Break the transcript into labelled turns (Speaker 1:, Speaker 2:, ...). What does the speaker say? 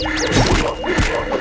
Speaker 1: Yeah.